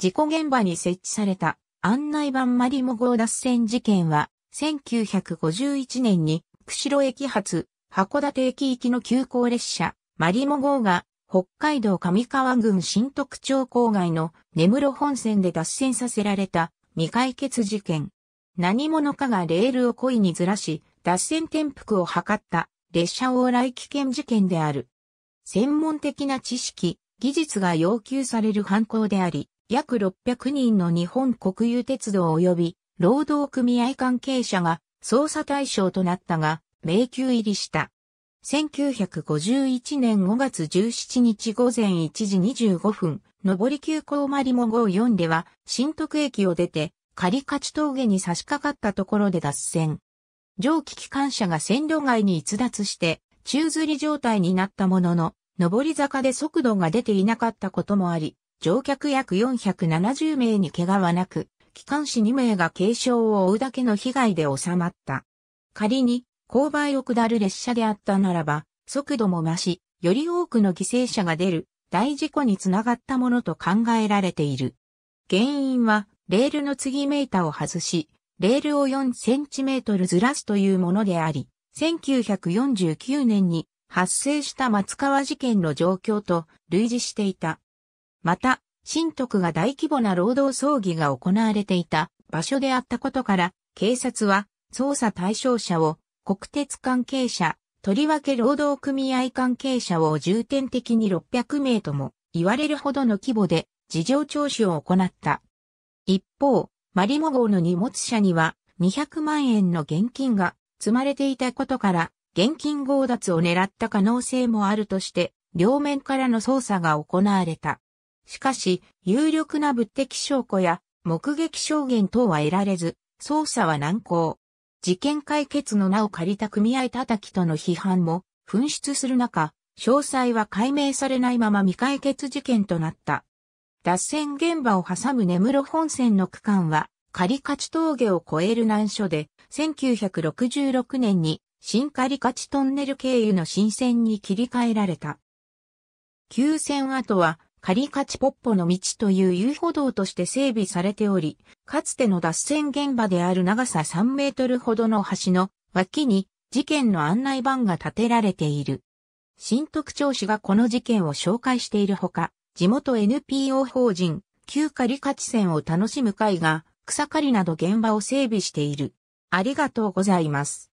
事故現場に設置された案内板マリモ号脱線事件は、1951年に、釧路駅発、函館駅行きの急行列車、マリモ号が、北海道上川郡新徳町郊外の根室本線で脱線させられた未解決事件。何者かがレールを故意にずらし、脱線転覆を図った列車往来危険事件である。専門的な知識、技術が要求される犯行であり、約600人の日本国有鉄道及び労働組合関係者が捜査対象となったが、迷宮入りした。1951年5月17日午前1時25分、上り急行マリモ号4では、新徳駅を出て、仮勝峠に差し掛かったところで脱線。蒸気機関車が線路外に逸脱して、宙吊り状態になったものの、上り坂で速度が出ていなかったこともあり、乗客約470名に怪我はなく、機関士2名が軽傷を負うだけの被害で収まった。仮に、勾配を下る列車であったならば、速度も増し、より多くの犠牲者が出る大事故につながったものと考えられている。原因は、レールの継ぎメーターを外し、レールを4センチメートルずらすというものであり、1949年に発生した松川事件の状況と類似していた。また、新徳が大規模な労働争議が行われていた場所であったことから、警察は捜査対象者を国鉄関係者、とりわけ労働組合関係者を重点的に600名とも言われるほどの規模で事情聴取を行った。一方、マリモ号の荷物車には200万円の現金が積まれていたことから、現金強奪を狙った可能性もあるとして、両面からの捜査が行われた。しかし、有力な物的証拠や目撃証言等は得られず、捜査は難航。事件解決の名を借りた組合叩きとの批判も噴出する中、詳細は解明されないまま未解決事件となった。脱線現場を挟む根室本線の区間は、仮勝峠を越える難所で、1966年に新仮勝トンネル経由の新線に切り替えられた。旧線跡はカリカチポッポの道という遊歩道として整備されており、かつての脱線現場である長さ3メートルほどの橋の脇に事件の案内板が建てられている。新特徴市がこの事件を紹介しているほか、地元 NPO 法人、旧カリカチ線を楽しむ会が草刈りなど現場を整備している。ありがとうございます。